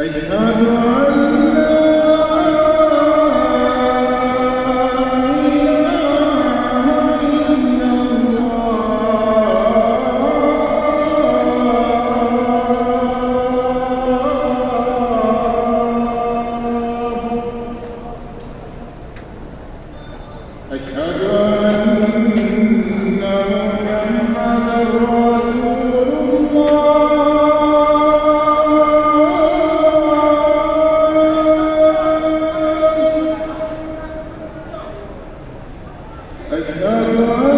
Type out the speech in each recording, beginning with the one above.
أشهد أن لا أشهد أن أشهد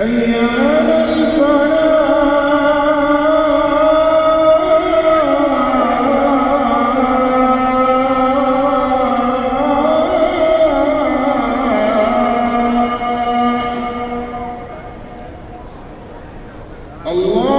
حي Allah